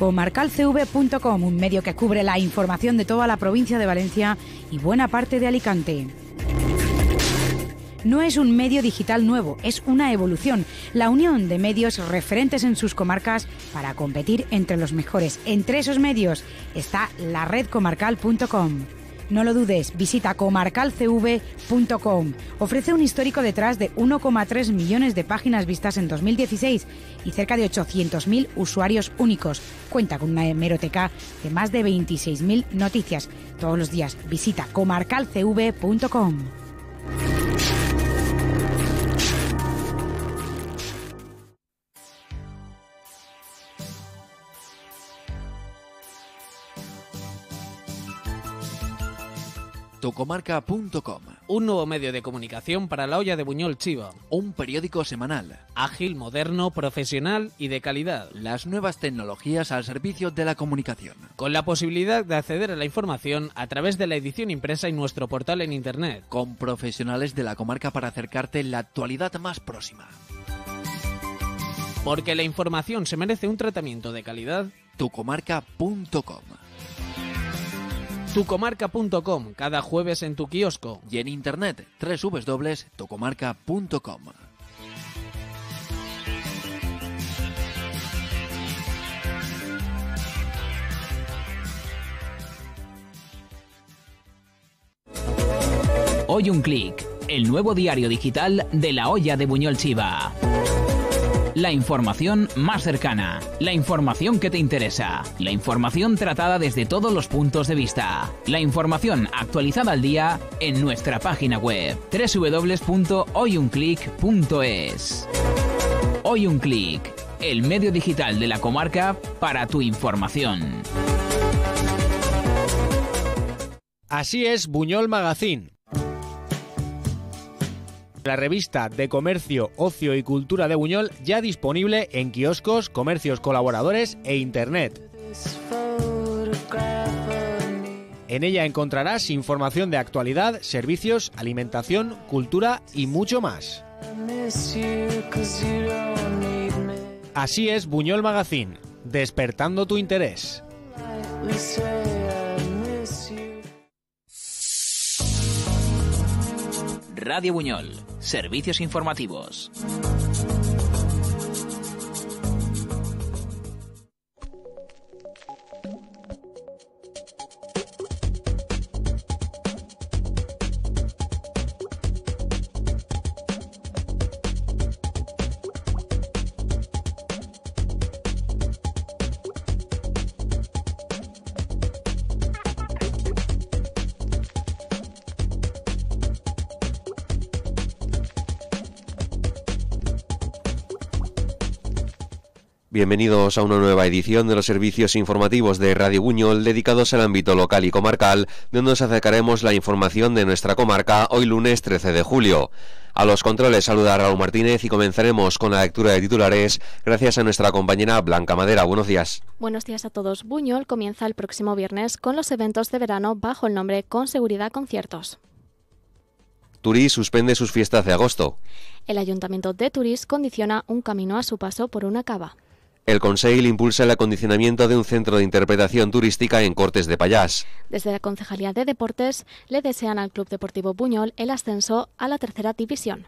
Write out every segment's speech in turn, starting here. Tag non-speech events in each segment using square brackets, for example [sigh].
Comarcalcv.com, un medio que cubre la información de toda la provincia de Valencia y buena parte de Alicante. No es un medio digital nuevo, es una evolución, la unión de medios referentes en sus comarcas para competir entre los mejores. Entre esos medios está la redcomarcal.com. No lo dudes, visita comarcalcv.com. Ofrece un histórico detrás de 1,3 millones de páginas vistas en 2016 y cerca de 800.000 usuarios únicos. Cuenta con una hemeroteca de más de 26.000 noticias. Todos los días visita comarcalcv.com. Tocomarca.com Un nuevo medio de comunicación para la olla de Buñol Chiva. Un periódico semanal. Ágil, moderno, profesional y de calidad. Las nuevas tecnologías al servicio de la comunicación. Con la posibilidad de acceder a la información a través de la edición impresa y nuestro portal en internet. Con profesionales de la comarca para acercarte la actualidad más próxima. Porque la información se merece un tratamiento de calidad. Tucomarca.com Tucomarca.com, cada jueves en tu kiosco. Y en internet, www.tocomarca.com. Hoy un clic, el nuevo diario digital de la olla de Buñol Chiva. La información más cercana, la información que te interesa, la información tratada desde todos los puntos de vista, la información actualizada al día en nuestra página web www.hoyunclick.es. Hoy un clic, el medio digital de la comarca para tu información. Así es Buñol Magazine. La revista de comercio, ocio y cultura de Buñol ya disponible en kioscos, comercios colaboradores e internet. En ella encontrarás información de actualidad, servicios, alimentación, cultura y mucho más. Así es Buñol Magazine, despertando tu interés. Radio Buñol, servicios informativos. Bienvenidos a una nueva edición de los servicios informativos de Radio Buñol dedicados al ámbito local y comarcal, donde nos acercaremos la información de nuestra comarca hoy lunes 13 de julio. A los controles saluda Raúl Martínez y comenzaremos con la lectura de titulares gracias a nuestra compañera Blanca Madera. Buenos días. Buenos días a todos. Buñol comienza el próximo viernes con los eventos de verano bajo el nombre Con Seguridad Conciertos. Turís suspende sus fiestas de agosto. El ayuntamiento de Turís condiciona un camino a su paso por una cava. El Conseil impulsa el acondicionamiento de un centro de interpretación turística en Cortes de Payás. Desde la Concejalía de Deportes le desean al Club Deportivo Buñol el ascenso a la tercera división.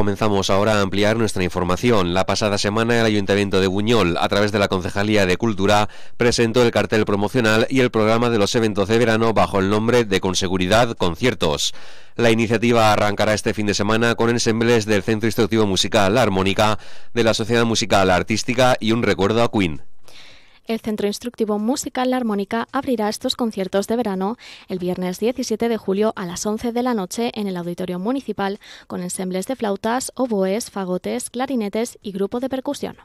Comenzamos ahora a ampliar nuestra información. La pasada semana el Ayuntamiento de Buñol, a través de la Concejalía de Cultura, presentó el cartel promocional y el programa de los eventos de verano bajo el nombre de Conseguridad Conciertos. La iniciativa arrancará este fin de semana con ensembles del Centro Instructivo Musical La Armónica, de la Sociedad Musical Artística y un recuerdo a Queen. El Centro Instructivo Musical La Armónica abrirá estos conciertos de verano el viernes 17 de julio a las 11 de la noche en el Auditorio Municipal con ensembles de flautas, oboes, fagotes, clarinetes y grupo de percusión.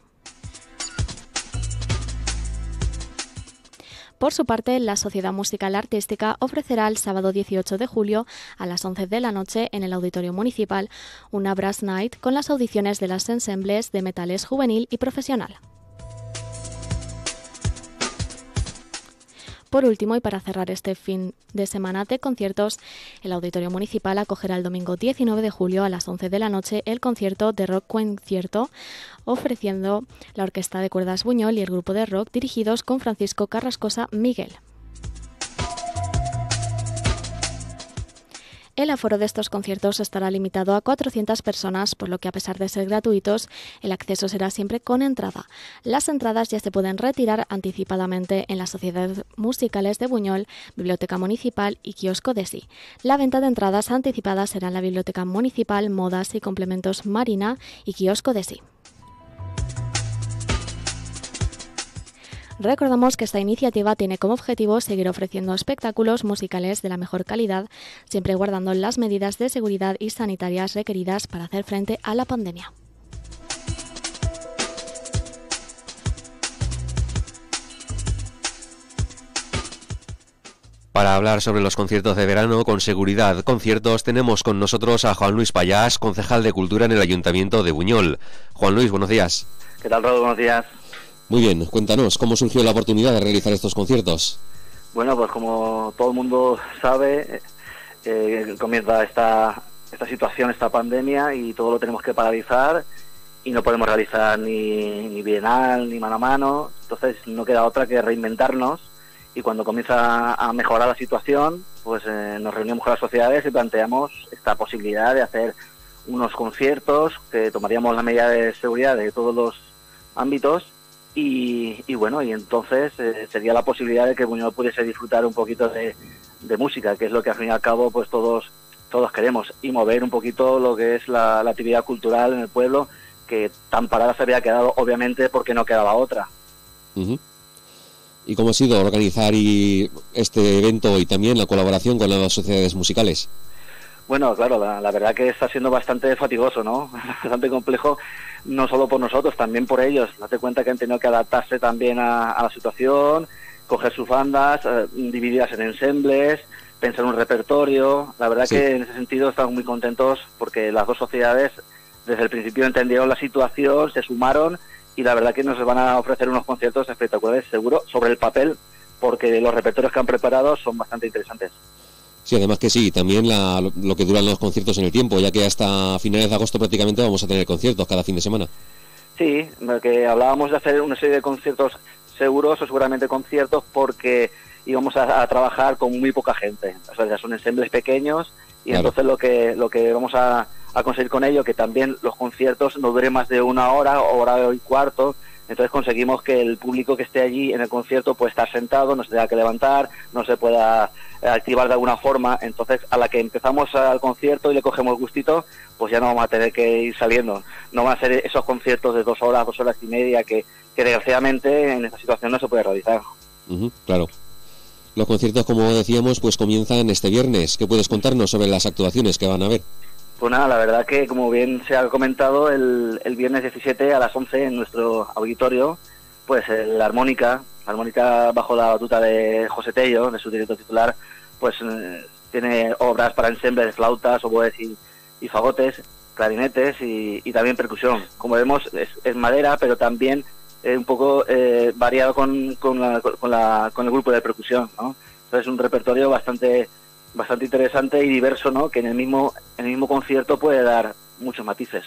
Por su parte, la Sociedad Musical Artística ofrecerá el sábado 18 de julio a las 11 de la noche en el Auditorio Municipal una Brass Night con las audiciones de las ensembles de metales juvenil y profesional. Por último, y para cerrar este fin de semana de conciertos, el Auditorio Municipal acogerá el domingo 19 de julio a las 11 de la noche el concierto de rock concierto, ofreciendo la Orquesta de Cuerdas Buñol y el grupo de rock dirigidos con Francisco Carrascosa Miguel. El aforo de estos conciertos estará limitado a 400 personas, por lo que a pesar de ser gratuitos, el acceso será siempre con entrada. Las entradas ya se pueden retirar anticipadamente en las sociedades musicales de Buñol, Biblioteca Municipal y Kiosco de. La venta de entradas anticipadas será en la Biblioteca Municipal, Modas y Complementos Marina y Kiosco de. Recordamos que esta iniciativa tiene como objetivo seguir ofreciendo espectáculos musicales de la mejor calidad, siempre guardando las medidas de seguridad y sanitarias requeridas para hacer frente a la pandemia. Para hablar sobre los conciertos de verano con seguridad conciertos tenemos con nosotros a Juan Luis Payás, concejal de Cultura en el Ayuntamiento de Buñol. Juan Luis, buenos días. ¿Qué tal, Rodo? Buenos días. Muy bien, cuéntanos, ¿cómo surgió la oportunidad de realizar estos conciertos? Bueno, pues como todo el mundo sabe, eh, comienza esta, esta situación, esta pandemia y todo lo tenemos que paralizar y no podemos realizar ni, ni bienal ni mano a mano, entonces no queda otra que reinventarnos y cuando comienza a mejorar la situación, pues eh, nos reunimos con las sociedades y planteamos esta posibilidad de hacer unos conciertos que tomaríamos la medida de seguridad de todos los ámbitos y, bueno, y entonces eh, sería la posibilidad de que Buñol pudiese disfrutar un poquito de, música, que es lo que al fin y al cabo pues todos todos queremos, y mover un poquito lo que es la, actividad cultural en el pueblo, que tan parada se había quedado, obviamente, porque no quedaba otra. ¿Y cómo ha sido organizar y este evento y también la colaboración con las sociedades musicales? Bueno, claro, la, verdad que está siendo bastante fatigoso, ¿no? [laughs] bastante complejo, no solo por nosotros, también por ellos. Date cuenta que han tenido que adaptarse también a, la situación, coger sus bandas, eh, divididas en ensembles, pensar un repertorio. La verdad que en ese sentido estamos muy contentos porque las dos sociedades desde el principio entendieron la situación, se sumaron y la verdad que nos van a ofrecer unos conciertos espectaculares, seguro, sobre el papel, porque los repertorios que han preparado son bastante interesantes. Sí, además que sí, también lo que duran los conciertos en el tiempo, ya que hasta finales de agosto prácticamente vamos a tener conciertos cada fin de semana. Sí, que hablábamos de hacer una serie de conciertos seguros o seguramente conciertos porque íbamos a, trabajar con muy poca gente. O sea, ya son ensembles pequeños y entonces lo que lo que vamos a, a conseguir con ello que también los conciertos no duren más de una hora, hora y cuarto, entonces conseguimos que el público que esté allí en el concierto pueda estar sentado, no se tenga que levantar, no se pueda activar de alguna forma. Entonces, a la que empezamos al concierto y le cogemos gustito, pues ya no vamos a tener que ir saliendo. No van a ser esos conciertos de dos horas, dos horas y media que, desgraciadamente en esta situación no se puede realizar. claro. Los conciertos, como decíamos, pues comienzan este viernes. ¿Qué puedes contarnos sobre las actuaciones que van a haber? Pues nada, la verdad que como bien se ha comentado, el, el viernes 17 a las 11 en nuestro auditorio, pues la armónica, la armónica bajo la batuta de José Tello, de su director titular, pues eh, tiene obras para ensemble de flautas, oboes y, fagotes, clarinetes y, también percusión. Como vemos es, madera, pero también eh, un poco eh, variado con, con, la, con, el grupo de percusión. ¿no? Entonces es un repertorio bastante bastante interesante y diverso, ¿no? Que en el mismo en el mismo concierto puede dar muchos matices.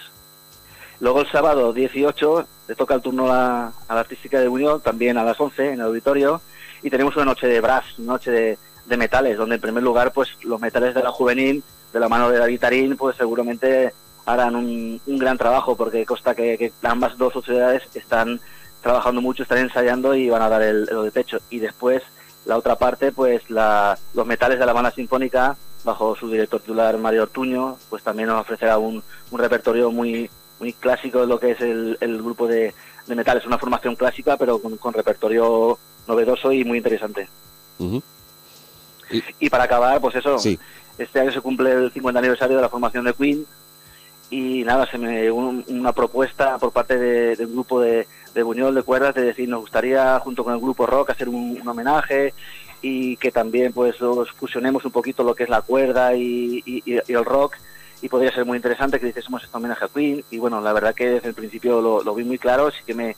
Luego el sábado 18 le toca el turno a, la artística de Unión, también a las 11 en el auditorio, y tenemos una noche de brass, una noche de, metales, donde en primer lugar pues los metales de la juvenil, de la mano de David Tarín, pues seguramente harán un, gran trabajo, porque consta que, ambas dos sociedades están trabajando mucho, están ensayando y van a dar el, el de pecho. Y después la otra parte, pues la, los metales de la banda sinfónica, bajo su director titular Mario Ortuño, pues también nos ofrecerá un, un repertorio muy, muy clásico de lo que es el, grupo de, de metales, una formación clásica, pero con repertorio novedoso y muy interesante. Y, para acabar, pues eso, este año se cumple el 50 aniversario de la formación de Queen. Y nada, se me una propuesta por parte de, un grupo de, de Buñol de cuerdas de decir, nos gustaría junto con el grupo rock hacer un, homenaje y que también pues los fusionemos un poquito lo que es la cuerda y, el rock. Y podría ser muy interesante que hiciésemos este homenaje a Queen. Y bueno, la verdad que desde el principio lo, vi muy claro, así que me,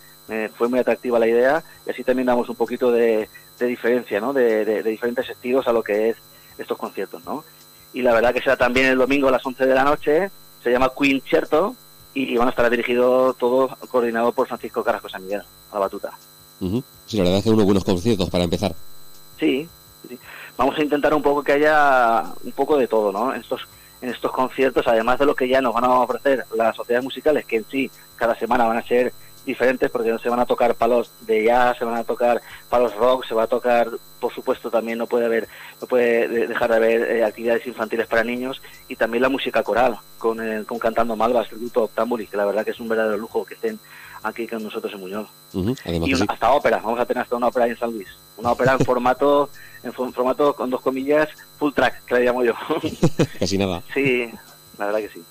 fue muy atractiva la idea y así también damos un poquito de, diferencia, ¿no? De, diferentes estilos a lo que es estos conciertos, ¿no? Y la verdad que será también el domingo a las 11 de la noche, se llama Queen Cherto y bueno, estará dirigido todo coordinado por Francisco Carrasco San Miguel, a la batuta. Sí, la verdad es que unos buenos conciertos para empezar. Sí, vamos a intentar un poco que haya un poco de todo, ¿no? En estos, en estos conciertos, además de lo que ya nos van a ofrecer las sociedades musicales, que en sí cada semana van a ser diferentes porque se van a tocar palos de jazz, se van a tocar palos rock, se va a tocar, por supuesto, también no puede haber, no puede dejar de haber eh, actividades infantiles para niños y también la música coral con, el, con cantando Malvas, el grupo Octambuli, que la verdad que es un verdadero lujo que estén aquí con nosotros en Muñoz. y hasta ópera, vamos a tener hasta una ópera en San Luis, una ópera en [laughs] formato, en formato con dos comillas, full track, que le llamo yo. [laughs] Casi nada. Sí, la verdad que sí.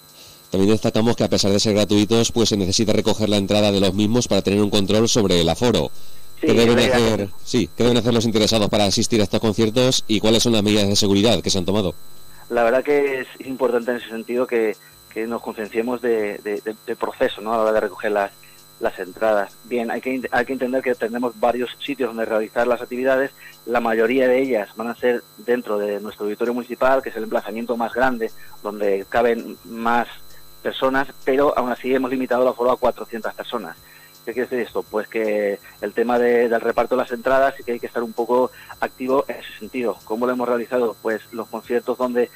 También destacamos que a pesar de ser gratuitos, pues se necesita recoger la entrada de los mismos para tener un control sobre el aforo. Sí, ¿Qué deben hacer, sí, ¿qué deben hacer los interesados para asistir a estos conciertos y cuáles son las medidas de seguridad que se han tomado? La verdad que es importante en ese sentido que, que nos concienciemos de, de, proceso ¿no? a la hora de recoger las, las entradas. Bien, hay que, hay que entender que tenemos varios sitios donde realizar las actividades. La mayoría de ellas van a ser dentro de nuestro auditorio municipal, que es el emplazamiento más grande, donde caben más personas, pero aún así hemos limitado la aforo a 400 personas. ¿Qué quiere decir esto? Pues que el tema del reparto de las entradas sí que hay que estar un poco activo en ese sentido. ¿Cómo lo hemos realizado? Pues los conciertos donde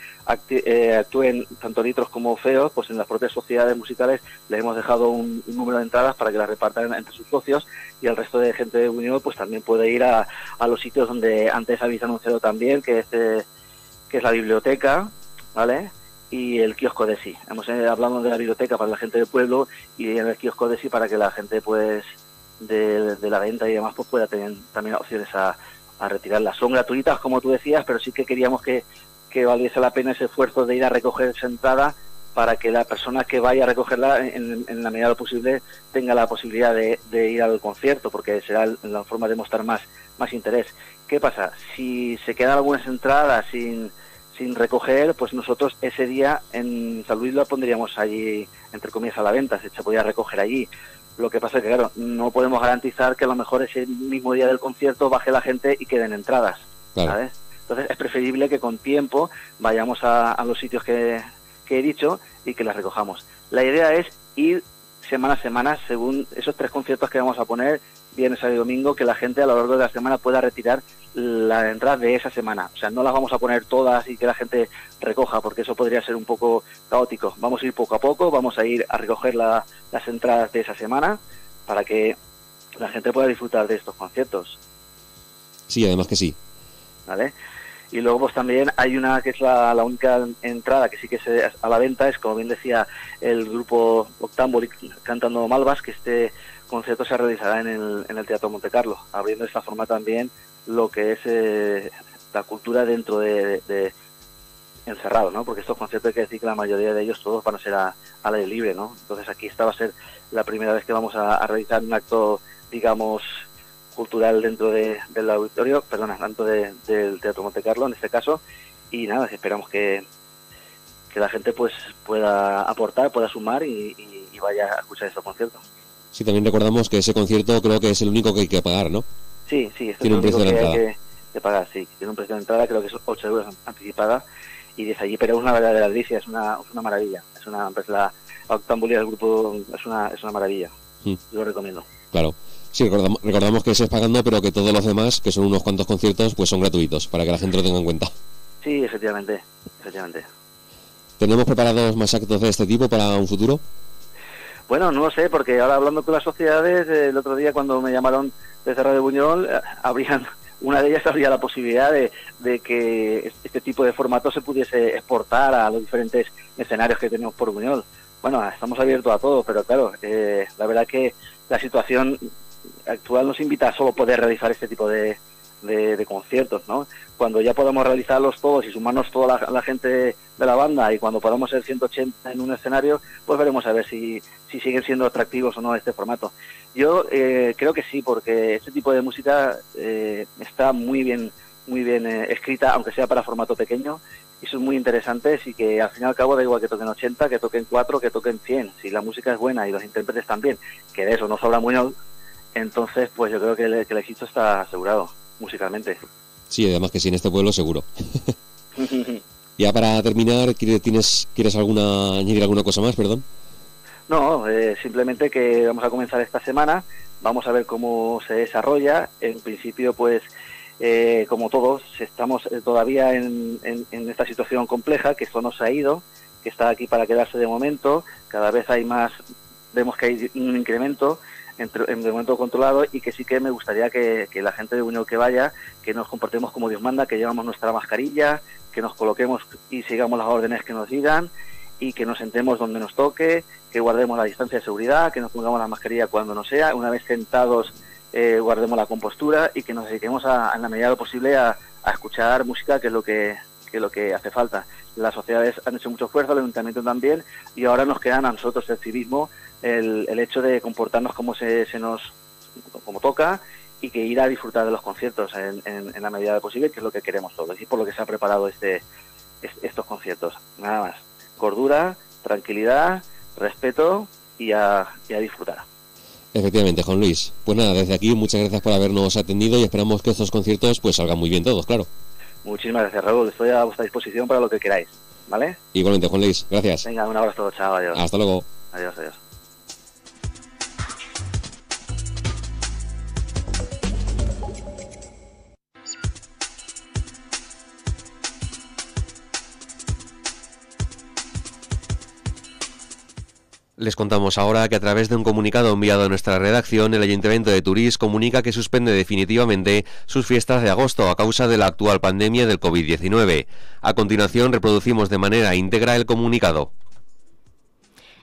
eh, actúen tanto litros como feos, pues en las propias sociedades musicales les hemos dejado un, número de entradas para que las repartan entre sus socios y el resto de gente de Unión pues también puede ir a, los sitios donde antes habéis anunciado también, que es, eh, que es la biblioteca, ¿vale? Y el kiosco de sí. Hemos eh, hablado de la biblioteca para la gente del pueblo y en el kiosco de sí para que la gente pues de, la venta y demás pues pueda tener también opciones a, a, retirarlas. Son gratuitas como tú decías, pero sí que queríamos que, que valiese la pena ese esfuerzo de ir a recoger esa entrada para que la persona que vaya a recogerla en, la medida de lo posible tenga la posibilidad de, de, ir al concierto porque será la forma de mostrar más, más interés. ¿Qué pasa? Si se quedan algunas entradas sin sin recoger, pues nosotros ese día en San Luis lo pondríamos allí, entre comillas, a la venta, se podría recoger allí. Lo que pasa es que, claro, no podemos garantizar que a lo mejor ese mismo día del concierto baje la gente y queden entradas, ¿sabes? Entonces es preferible que con tiempo vayamos a, los sitios que, que he dicho y que las recojamos. La idea es ir semana a semana según esos tres conciertos que vamos a poner viernes, sábado y domingo, que la gente a lo largo de la semana pueda retirar la entrada de esa semana. O sea, no las vamos a poner todas y que la gente recoja, porque eso podría ser un poco caótico. Vamos a ir poco a poco, vamos a ir a recoger las entradas de esa semana para que la gente pueda disfrutar de estos conciertos. Sí, además que sí. ¿Vale? Y luego pues también hay una que es la, única entrada que sí que se a la venta, es como bien decía el grupo Octamboli cantando Malvas, que este concierto se realizará en el, en el Teatro Monte Carlo, abriendo de esta forma también lo que es eh, la cultura dentro de, encerrado, ¿no? Porque estos conciertos hay que decir que la mayoría de ellos todos van a ser al aire libre, ¿no? Entonces aquí esta va a ser la primera vez que vamos a, realizar un acto, digamos, cultural dentro de, del auditorio, perdona, dentro de, del Teatro Monte Carlo en este caso, y nada, esperamos que, que la gente pues pueda aportar, pueda sumar y, y vaya a escuchar estos conciertos. Sí, también recordamos que ese concierto creo que es el único que hay que pagar, ¿no? Sí, sí, este tiene un precio de entrada. Hay que, pagar, sí. Tiene un precio de entrada, creo que es 8 euros anticipada y desde allí, pero es una verdadera delicia, es una, es una maravilla. Es una, pues la octambulia del grupo es una, es una maravilla. Mm. Lo recomiendo. Claro. Sí, recordamos, recordamos que ese es pagando, pero que todos los demás, que son unos cuantos conciertos, pues son gratuitos, para que la gente lo tenga en cuenta. Sí, efectivamente, efectivamente. ¿Tenemos preparados más actos de este tipo para un futuro? Bueno, no lo sé, porque ahora hablando con las sociedades, eh, el otro día cuando me llamaron desde Radio Buñol, eh, habrían, [laughs] una de ellas habría la posibilidad de, que este tipo de formato se pudiese exportar a los diferentes escenarios que tenemos por Buñol. Bueno, estamos abiertos a todo, pero claro, eh, la verdad que la situación actual nos invita a solo poder realizar este tipo de, de, conciertos, ¿no? Cuando ya podamos realizarlos todos y sumarnos toda la, gente de la banda y cuando podamos ser 180 en un escenario, pues veremos a ver si, si siguen siendo atractivos o no este formato. Yo eh, creo que sí, porque este tipo de música eh, está muy bien, muy bien eh, escrita, aunque sea para formato pequeño, y son muy interesantes y que al fin y al cabo da igual que toquen 80, que toquen 4, que toquen 100. Si la música es buena y los intérpretes también, que de eso no sobra muy entonces pues yo creo que el, que el éxito está asegurado musicalmente. Sí, además que sí, en este pueblo seguro. [laughs] ya para terminar, ¿tienes, ¿quieres alguna, añadir alguna cosa más, perdón? No, eh, simplemente que vamos a comenzar esta semana, vamos a ver cómo se desarrolla. En principio, pues, eh, como todos, estamos todavía en, en, esta situación compleja, que esto no se ha ido, que está aquí para quedarse de momento, cada vez hay más, vemos que hay un incremento en, de momento controlado y que sí que me gustaría que, la gente de Unión que vaya, que nos comportemos como Dios manda, que llevamos nuestra mascarilla, que nos coloquemos y sigamos las órdenes que nos digan y que nos sentemos donde nos toque, que guardemos la distancia de seguridad, que nos pongamos la mascarilla cuando no sea, una vez sentados eh, guardemos la compostura y que nos dediquemos a, en la medida de lo posible a, escuchar música, que es lo que, que es lo que hace falta. Las sociedades han hecho mucho esfuerzo, el ayuntamiento también, y ahora nos quedan a nosotros el civismo el, el hecho de comportarnos como se, se, nos como toca y que ir a disfrutar de los conciertos en, en, la medida de posible, que es lo que queremos todos y por lo que se ha preparado este, estos conciertos. Nada más. Cordura, tranquilidad, respeto y a, y a disfrutar. Efectivamente, Juan Luis. Pues nada, desde aquí muchas gracias por habernos atendido y esperamos que estos conciertos pues salgan muy bien todos, claro. Muchísimas gracias, Raúl. Estoy a vuestra disposición para lo que queráis, ¿vale? Igualmente, Juan Luis. Gracias. Venga, un abrazo. Chao, adiós. Hasta luego. Adiós, adiós. Les contamos ahora que a través de un comunicado enviado a nuestra redacción, el Ayuntamiento de Turís comunica que suspende definitivamente sus fiestas de agosto a causa de la actual pandemia del COVID-19. A continuación reproducimos de manera íntegra el comunicado.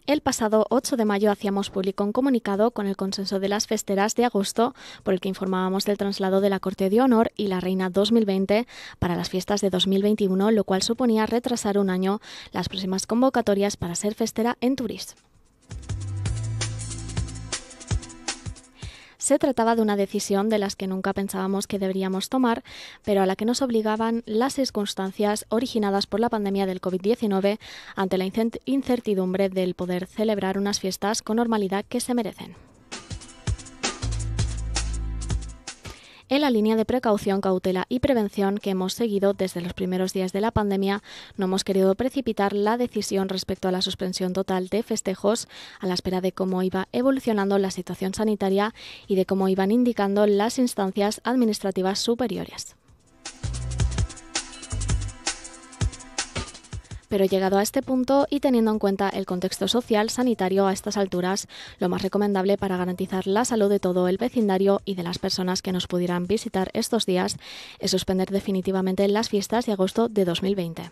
El pasado 8 de mayo hacíamos público un comunicado con el consenso de las festeras de agosto por el que informábamos del traslado de la Corte de Honor y la Reina 2020 para las fiestas de 2021, lo cual suponía retrasar un año las próximas convocatorias para ser festera en Turís. Se trataba de una decisión de las que nunca pensábamos que deberíamos tomar, pero a la que nos obligaban las circunstancias originadas por la pandemia del COVID-19 ante la incertidumbre del poder celebrar unas fiestas con normalidad que se merecen. En la línea de precaución, cautela y prevención que hemos seguido desde los primeros días de la pandemia, no hemos querido precipitar la decisión respecto a la suspensión total de festejos a la espera de cómo iba evolucionando la situación sanitaria y de cómo iban indicando las instancias administrativas superiores. Pero llegado a este punto y teniendo en cuenta el contexto social sanitario a estas alturas, lo más recomendable para garantizar la salud de todo el vecindario y de las personas que nos pudieran visitar estos días es suspender definitivamente las fiestas de agosto de 2020.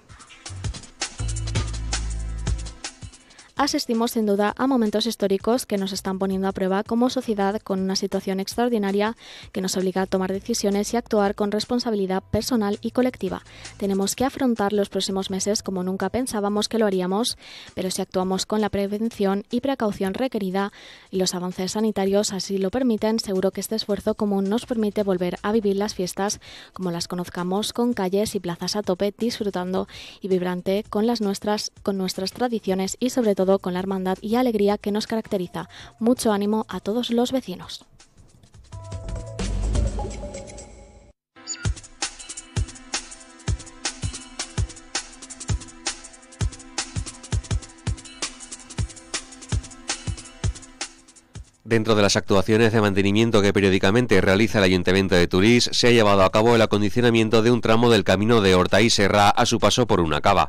Asistimos sin duda a momentos históricos que nos están poniendo a prueba como sociedad con una situación extraordinaria que nos obliga a tomar decisiones y actuar con responsabilidad personal y colectiva. Tenemos que afrontar los próximos meses como nunca pensábamos que lo haríamos, pero si actuamos con la prevención y precaución requerida y los avances sanitarios así lo permiten, seguro que este esfuerzo común nos permite volver a vivir las fiestas como las conozcamos con calles y plazas a tope, disfrutando y vibrante con las nuestras con nuestras tradiciones y sobre todo con la hermandad y alegría que nos caracteriza. Mucho ánimo a todos los vecinos. Dentro de las actuaciones de mantenimiento que periódicamente realiza el Ayuntamiento de Turís, se ha llevado a cabo el acondicionamiento de un tramo del camino de Horta y Serra a su paso por una cava.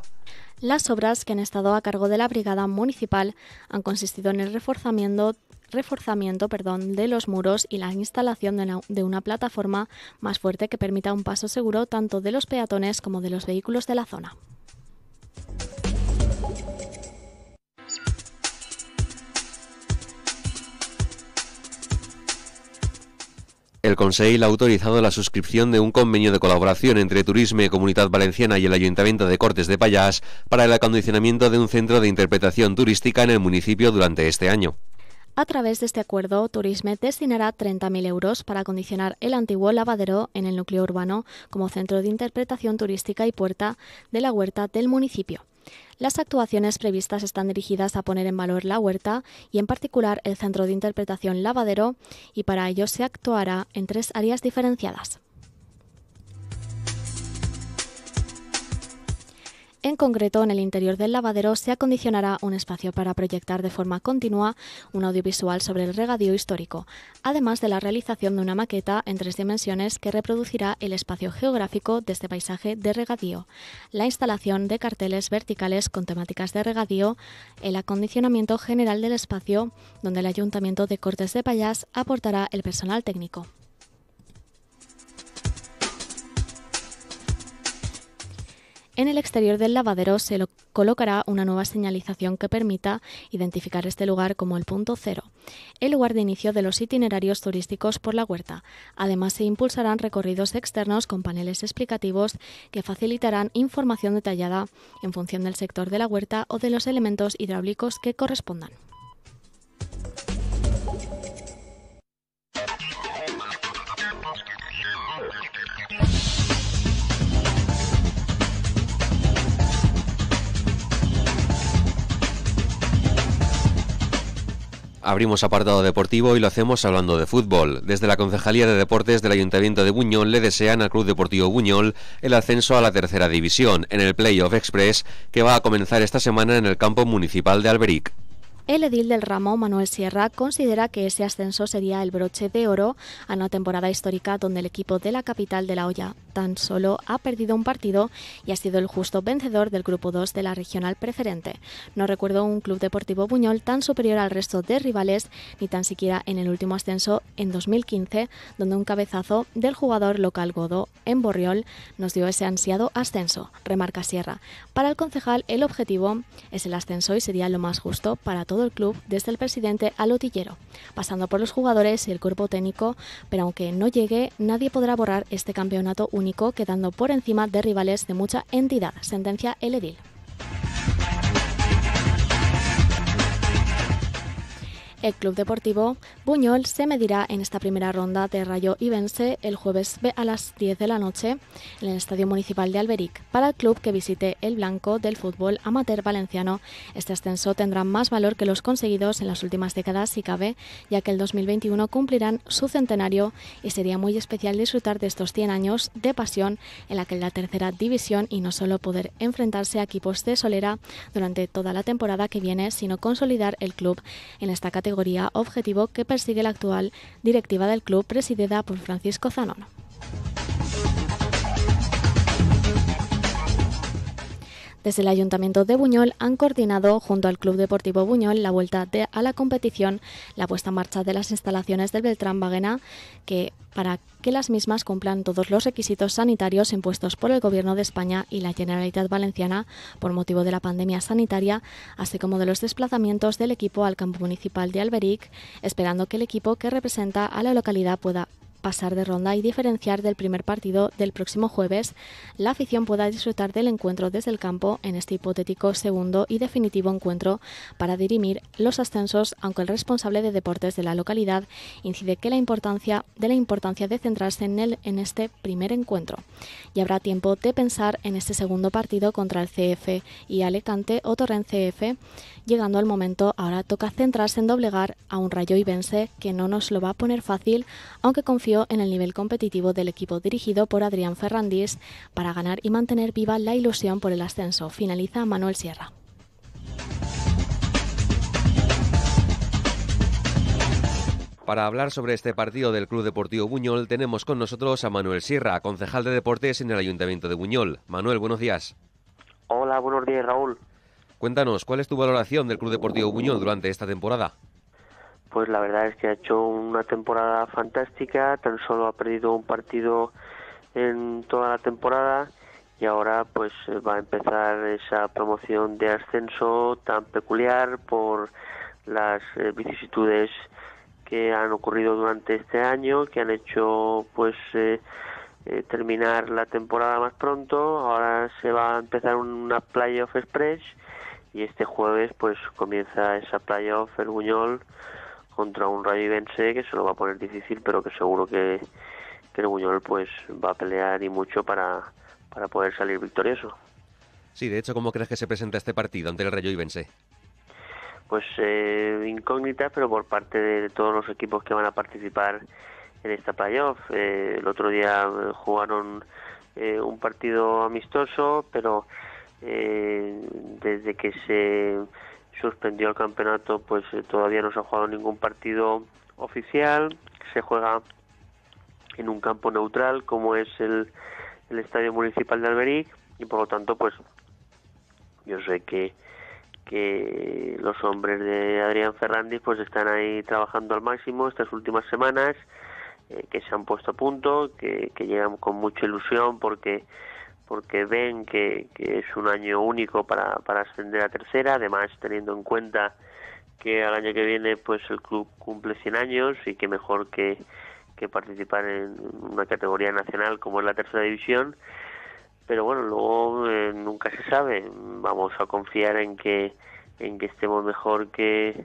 Las obras que han estado a cargo de la Brigada Municipal han consistido en el reforzamiento de los muros y la instalación de una, plataforma más fuerte que permita un paso seguro tanto de los peatones como de los vehículos de la zona. El Consejo ha autorizado la suscripción de un convenio de colaboración entre Turisme, Comunidad Valenciana y el Ayuntamiento de Cortes de Payas para el acondicionamiento de un centro de interpretación turística en el municipio durante este año. A través de este acuerdo, Turisme destinará 30.000 euros para acondicionar el antiguo lavadero en el núcleo urbano como centro de interpretación turística y puerta de la huerta del municipio. Las actuaciones previstas están dirigidas a poner en valor la huerta y en particular el centro de interpretación lavadero y para ello se actuará en tres áreas diferenciadas. En concreto, en el interior del lavadero se acondicionará un espacio para proyectar de forma continua un audiovisual sobre el regadío histórico, además de la realización de una maqueta en tres dimensiones que reproducirá el espacio geográfico de este paisaje de regadío, la instalación de carteles verticales con temáticas de regadío, el acondicionamiento general del espacio, donde el Ayuntamiento de Cortes de Payas aportará el personal técnico. En el exterior del lavadero se colocará una nueva señalización que permita identificar este lugar como el punto cero, el lugar de inicio de los itinerarios turísticos por la huerta. Además, se impulsarán recorridos externos con paneles explicativos que facilitarán información detallada en función del sector de la huerta o de los elementos hidráulicos que correspondan. Abrimos apartado deportivo y lo hacemos hablando de fútbol. Desde la Concejalía de Deportes del Ayuntamiento de Buñol le desean al Club Deportivo Buñol el ascenso a la tercera división en el Playoff Express que va a comenzar esta semana en el campo municipal de Alberic. El edil del ramo, Manuel Sierra, considera que ese ascenso sería el broche de oro a una temporada histórica donde el equipo de la capital de La Hoya tan solo ha perdido un partido y ha sido el justo vencedor del grupo 2 de la regional preferente. No recuerdo un club deportivo Buñol tan superior al resto de rivales, ni tan siquiera en el último ascenso en 2015, donde un cabezazo del jugador local Godó en Borriol nos dio ese ansiado ascenso, remarca Sierra. Para el concejal, el objetivo es el ascenso y sería lo más justo para todos el club, desde el presidente al lotillero, pasando por los jugadores y el cuerpo técnico, pero aunque no llegue, nadie podrá borrar este campeonato único quedando por encima de rivales de mucha entidad, sentencia el edil. El Club Deportivo Buñol se medirá en esta primera ronda de Rayo Ibense el jueves a las 10 de la noche en el Estadio Municipal de Alberic. Para el club que visite el blanco del fútbol amateur valenciano, este ascenso tendrá más valor que los conseguidos en las últimas décadas, si cabe, ya que el 2021 cumplirán su centenario y sería muy especial disfrutar de estos 100 años de pasión en la que la tercera división y no solo poder enfrentarse a equipos de solera durante toda la temporada que viene, sino consolidar el club en esta categoría objetivo que persigue la actual directiva del club presidida por Francisco Zanón. Desde el Ayuntamiento de Buñol han coordinado junto al Club Deportivo Buñol la vuelta a la competición, la puesta en marcha de las instalaciones del Beltrán Baguena, que para que las mismas cumplan todos los requisitos sanitarios impuestos por el Gobierno de España y la Generalitat Valenciana por motivo de la pandemia sanitaria, así como de los desplazamientos del equipo al campo municipal de Alberic, esperando que el equipo que representa a la localidad pueda pasar de ronda y diferenciar del primer partido del próximo jueves, la afición pueda disfrutar del encuentro desde el campo en este hipotético segundo y definitivo encuentro para dirimir los ascensos, aunque el responsable de deportes de la localidad incide que la importancia de la importancia de centrarse en él en este primer encuentro. Y habrá tiempo de pensar en este segundo partido contra el CF y Alicante o Torrent CF llegando al momento, ahora toca centrarse en doblegar a un Rayo Ibense que no nos lo va a poner fácil, aunque en el nivel competitivo del equipo dirigido por Adrián Ferrandís para ganar y mantener viva la ilusión por el ascenso. Finaliza Manuel Sierra. Para hablar sobre este partido del Club Deportivo Buñol tenemos con nosotros a Manuel Sierra, concejal de deportes en el Ayuntamiento de Buñol. Manuel, buenos días. Hola, buenos días, Raúl. Cuéntanos, ¿cuál es tu valoración del Club Deportivo Buñol durante esta temporada? Pues la verdad es que ha hecho una temporada fantástica, tan solo ha perdido un partido en toda la temporada y ahora pues va a empezar esa promoción de ascenso tan peculiar por las eh, vicisitudes que han ocurrido durante este año, que han hecho pues eh, eh, terminar la temporada más pronto. Ahora se va a empezar una playoff express y este jueves pues comienza esa playoff el Buñol contra un Rayo Ibense que se lo va a poner difícil, pero que seguro que, que el Buñol pues va a pelear y mucho para, para poder salir victorioso. Sí, de hecho, ¿cómo crees que se presenta este partido ante el Rayo Ibense? Pues eh, incógnita, pero por parte de todos los equipos que van a participar en esta playoff. Eh, el otro día eh, jugaron eh, un partido amistoso, pero eh, desde que se suspendió el campeonato, pues todavía no se ha jugado ningún partido oficial. Se juega en un campo neutral, como es el, Estadio Municipal de Alberic, y por lo tanto, pues yo sé que que los hombres de Adrián Ferrandis pues están ahí trabajando al máximo estas últimas semanas eh, que se han puesto a punto, que, que, llegan con mucha ilusión porque porque ven que, es un año único para, para ascender a tercera, además teniendo en cuenta que al año que viene pues el club cumple 100 años y que mejor que, participar en una categoría nacional como es la tercera división. Pero bueno luego eh, nunca se sabe. Vamos a confiar en que en que estemos mejor que,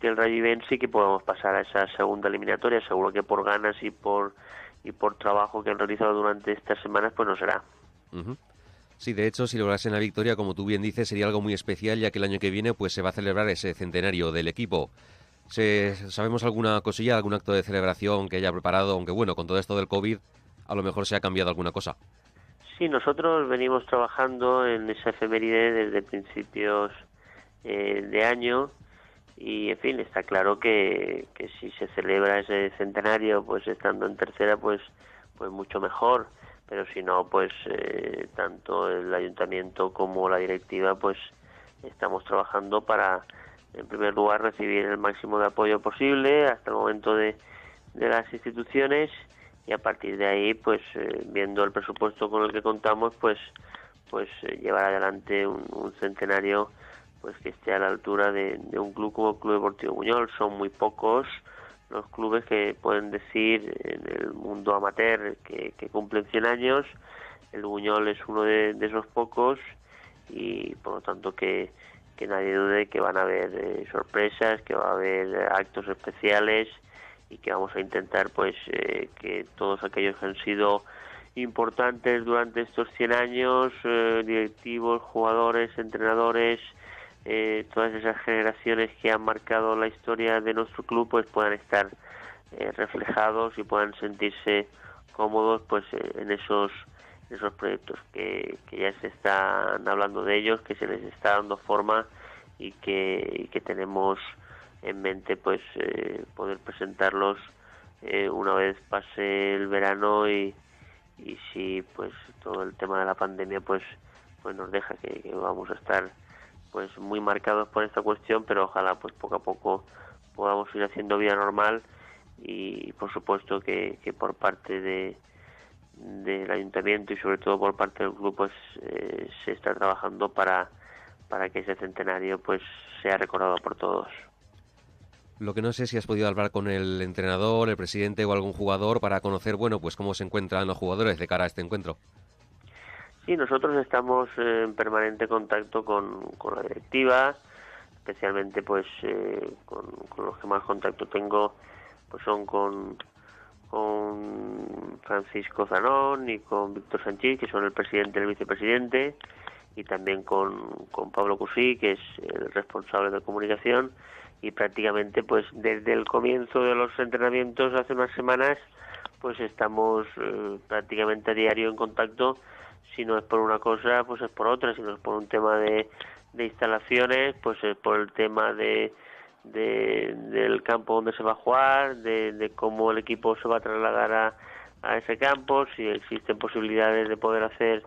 que el Rayo Ibense y que podamos pasar a esa segunda eliminatoria. Seguro que por ganas y por y por trabajo que han realizado durante estas semanas pues no será uh. Sí, de hecho, si lograsen la victoria, como tú bien dices, sería algo muy especial, ya que el año que viene pues se va a celebrar ese centenario del equipo. ¿Se, ¿Sabemos alguna cosilla, algún acto de celebración que haya preparado? Aunque bueno, con todo esto del COVID, a lo mejor se ha cambiado alguna cosa. Sí, nosotros venimos trabajando en esa efeméride desde principios eh, de año y, en fin, está claro que, que si se celebra ese centenario, pues estando en tercera, pues, pues mucho mejor pero si no, pues eh, tanto el ayuntamiento como la directiva, pues estamos trabajando para, en primer lugar, recibir el máximo de apoyo posible hasta el momento de, de las instituciones y a partir de ahí, pues eh, viendo el presupuesto con el que contamos, pues pues eh, llevar adelante un, centenario pues que esté a la altura de, de un club como el Club Deportivo Buñol. Son muy pocos los clubes que pueden decir en el mundo amateur que, que cumplen 100 años. El Buñol es uno de, esos pocos y por lo tanto que, que nadie dude que van a haber eh, sorpresas, que va a haber actos especiales y que vamos a intentar pues eh, que todos aquellos que han sido importantes durante estos 100 años, eh, directivos, jugadores, entrenadores, eh, todas esas generaciones que han marcado la historia de nuestro club pues puedan estar eh, reflejados y puedan sentirse cómodos pues en esos esos proyectos que, ya se están hablando de ellos que se les está dando forma y que, y que tenemos en mente pues eh, poder presentarlos eh, una vez pase el verano y, y si pues todo el tema de la pandemia pues pues nos deja que vamos a estar pues muy marcados por esta cuestión, pero ojalá pues poco a poco podamos ir haciendo vida normal y por supuesto que, por parte de del ayuntamiento y sobre todo por parte del club pues eh, se está trabajando para para que ese centenario pues sea recordado por todos. Lo que no sé si has podido hablar con el entrenador, el presidente o algún jugador para conocer, bueno, pues cómo se encuentran los jugadores de cara a este encuentro. Sí, nosotros estamos en permanente contacto con, con la directiva, especialmente pues eh, con, con, los que más contacto tengo pues son con, con Francisco Zanón y con Víctor Sánchez, que son el presidente y el vicepresidente, y también con, con Pablo Cusí, que es el responsable de comunicación, y prácticamente pues desde el comienzo de los entrenamientos hace unas semanas pues estamos eh, prácticamente a diario en contacto si no es por una cosa, pues es por otra, si no es por un tema de, de instalaciones, pues es por el tema de, de, del campo donde se va a jugar, de, de cómo el equipo se va a trasladar a, a ese campo, si existen posibilidades de poder hacer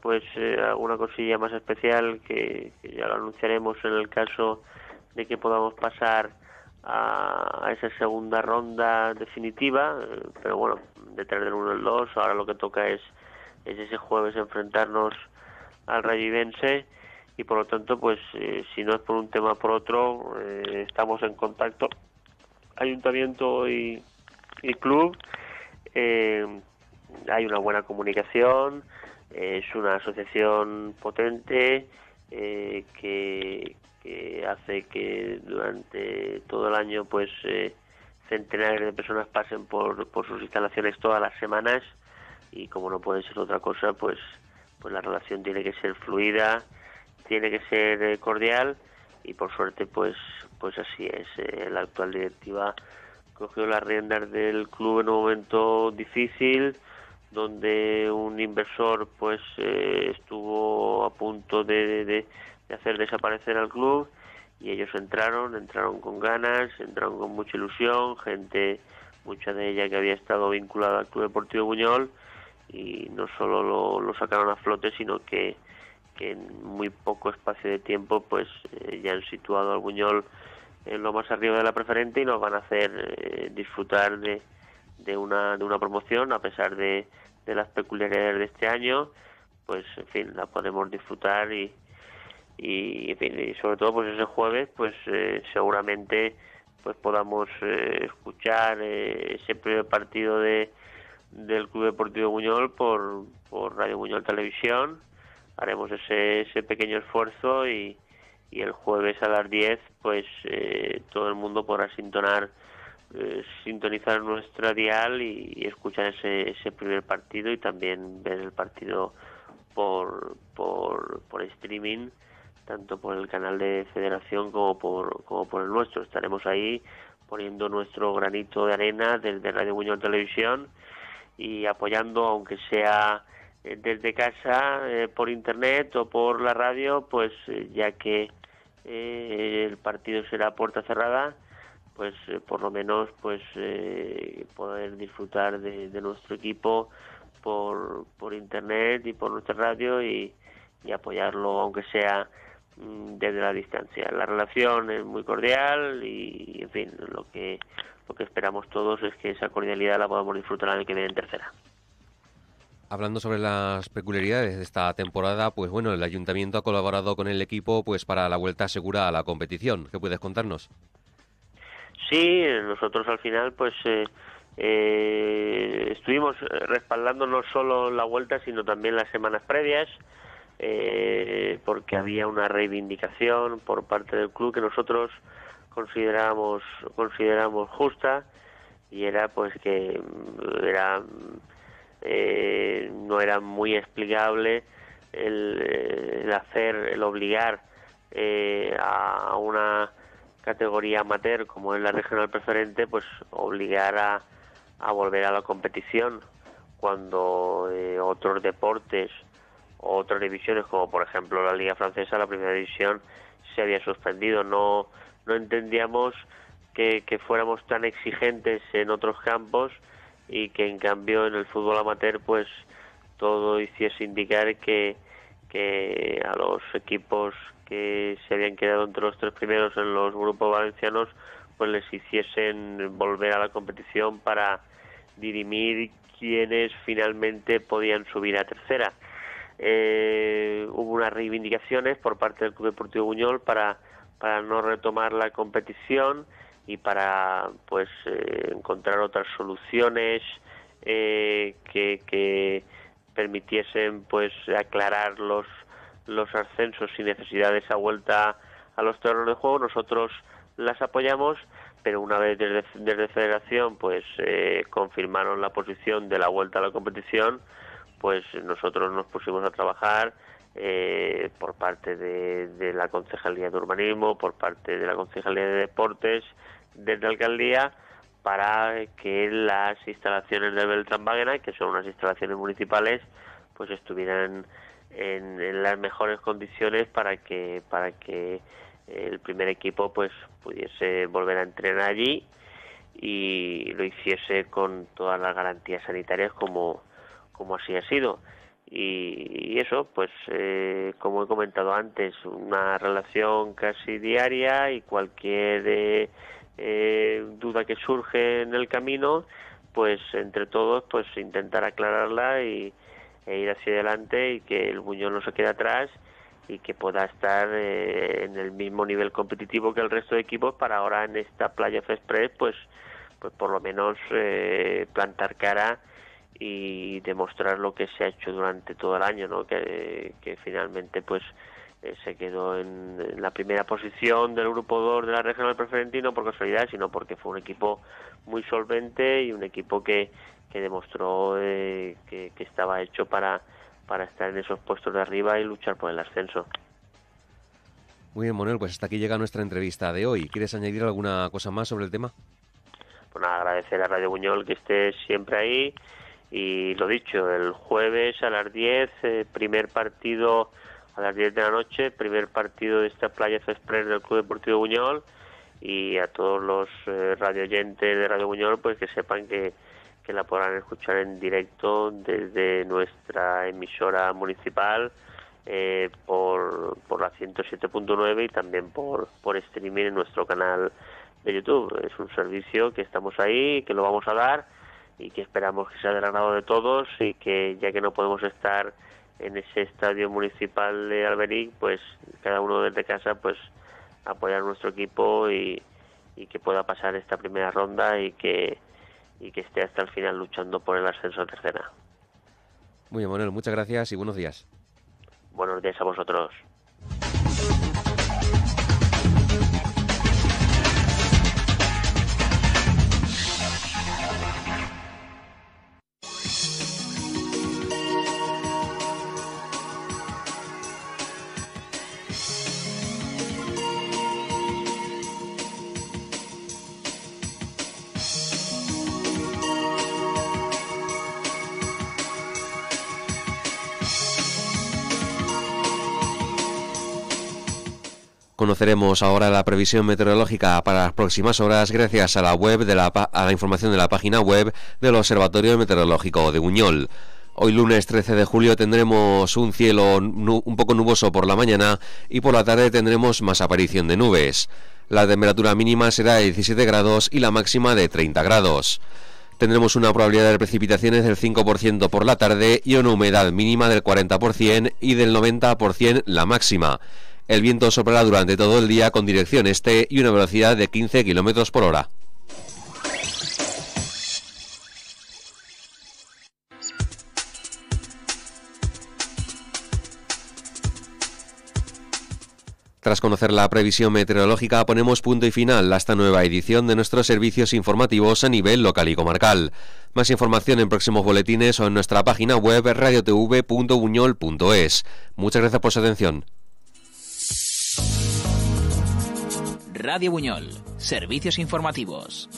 pues eh, alguna cosilla más especial que, ya lo anunciaremos en el caso de que podamos pasar a, a esa segunda ronda definitiva, eh, pero bueno, detrás del 1 y el 2, ahora lo que toca es es ese jueves enfrentarnos al Rayivense y por lo tanto pues eh, si no es por un tema por otro eh, estamos en contacto. Ayuntamiento y, club eh, hay una buena comunicación es una asociación potente eh, que, hace que durante todo el año pues centenares de personas pasen por, por sus instalaciones todas las semanas y como no puede ser otra cosa pues pues la relación tiene que ser fluida tiene que ser eh, cordial y por suerte pues pues así es. La actual directiva cogió las riendas del club en un momento difícil donde un inversor pues eh, estuvo a punto de, de, hacer desaparecer al club y ellos entraron, entraron con ganas, entraron con mucha ilusión, gente, mucha de ella que había estado vinculada al Club Deportivo Buñol y no solo lo, sacaron a flote, sino que, que, en muy poco espacio de tiempo pues eh, ya han situado al Buñol en lo más arriba de la preferente y nos van a hacer eh, disfrutar de, de una, de una promoción a pesar de, de las peculiaridades de este año. Pues en fin la podemos disfrutar y y, en fin, y sobre todo pues ese jueves pues eh, seguramente pues podamos eh, escuchar eh, ese primer partido de del Club Deportivo Buñol por, por Radio Buñol Televisión haremos ese, ese pequeño esfuerzo y, el jueves a las 10 pues todo el mundo podrá sintonar eh, sintonizar nuestra dial y, escuchar ese, ese primer partido y también ver el partido por, por, por streaming tanto por el canal de federación como por, como por el nuestro. Estaremos ahí poniendo nuestro granito de arena desde Radio Buñol Televisión y apoyando, aunque sea eh, desde casa, eh, por internet o por la radio, pues ya que el partido será puerta cerrada, pues eh, por lo menos pues eh, poder disfrutar de, nuestro equipo por, por internet y por nuestra radio y, apoyarlo aunque sea desde la distancia. La relación es muy cordial y, en fin, lo que, lo que esperamos todos es que esa cordialidad la podamos disfrutar el año que viene en tercera. Hablando sobre las peculiaridades de esta temporada, pues bueno, el ayuntamiento ha colaborado con el equipo pues para la vuelta segura a la competición. ¿Qué puedes contarnos? Sí, nosotros al final pues eh, eh, estuvimos respaldando no solo la vuelta sino también las semanas previas eh, porque había una reivindicación por parte del club que nosotros consideramos consideramos justa y era pues que mm, era no era muy explicable el, el hacer el obligar a una categoría amateur como es la regional preferente, pues obligar a, volver a la competición cuando eh, otros deportes otras divisiones como por ejemplo la Liga Francesa, la primera división se había suspendido. No, no entendíamos que, fuéramos tan exigentes en otros campos y que en cambio en el fútbol amateur pues todo hiciese indicar que, que a los equipos que se habían quedado entre los tres primeros en los grupos valencianos, pues les hiciesen volver a la competición para dirimir quiénes finalmente podían subir a tercera. Eh, hubo unas reivindicaciones por parte del Club Deportivo Buñol para, para no retomar la competición y para pues eh, encontrar otras soluciones eh, que, permitiesen pues aclarar los los ascensos sin necesidad de esa vuelta a los terrenos de juego, nosotros las apoyamos, pero una vez desde, desde Federación pues eh, confirmaron la posición de la vuelta a la competición, pues nosotros nos pusimos a trabajar eh, por parte de, la Concejalía de Urbanismo, por parte de la Concejalía de Deportes, desde la Alcaldía, para que las instalaciones de Beltrán Bagena, que son unas instalaciones municipales, pues estuvieran en, las mejores condiciones para que para que el primer equipo pues pudiese volver a entrenar allí y lo hiciese con todas las garantías sanitarias como como así ha sido. Y, eso pues eh, como he comentado antes una relación casi diaria y cualquier eh, eh, duda que surge en el camino pues entre todos pues intentar aclararla y, e ir hacia adelante y que el Buñol no se quede atrás y que pueda estar eh, en el mismo nivel competitivo que el resto de equipos para ahora en esta Playa Express pues pues por lo menos eh, plantar cara y demostrar lo que se ha hecho durante todo el año no que, que finalmente pues eh, se quedó en, la primera posición del grupo 2 de la regional preferente no por casualidad sino porque fue un equipo muy solvente y un equipo que, que demostró que, que estaba hecho para para estar en esos puestos de arriba y luchar por el ascenso. Muy bien, Manuel, pues hasta aquí llega nuestra entrevista de hoy. ¿Quieres añadir alguna cosa más sobre el tema? Pues nada, agradecer a Radio Buñol que esté siempre ahí y lo dicho, el jueves a las 10, eh, primer partido a las 10 de la noche, primer partido de esta Playa Express del Club Deportivo Buñol y a todos los eh, radio oyentes de Radio Buñol pues que sepan que que la podrán escuchar en directo desde nuestra emisora municipal eh, por, por la 107.9 y también por, por streaming en nuestro canal de YouTube. Es un servicio que estamos ahí, que lo vamos a dar y que esperamos que sea del agrado de todos y que ya que no podemos estar en ese estadio municipal de Alberic, pues cada uno desde casa pues apoyar a nuestro equipo y, y que pueda pasar esta primera ronda y que y que esté hasta el final luchando por el ascenso a tercera. Muy bien, Manuel, muchas gracias y buenos días. Buenos días a vosotros. Conoceremos ahora la previsión meteorológica para las próximas horas gracias a la web de la, información de la página web del Observatorio Meteorológico de Buñol. Hoy lunes 13 de julio tendremos un cielo un poco nuboso por la mañana y por la tarde tendremos más aparición de nubes. La temperatura mínima será de 17 grados y la máxima de 30 grados. Tendremos una probabilidad de precipitaciones del 5% por la tarde y una humedad mínima del 40% y del 90% la máxima. El viento soplará durante todo el día con dirección este y una velocidad de 15 km por hora. Tras conocer la previsión meteorológica, ponemos punto y final a esta nueva edición de nuestros servicios informativos a nivel local y comarcal. Más información en próximos boletines o en nuestra página web radiotv.buñol.es. Muchas gracias por su atención. Radio Buñol, servicios informativos.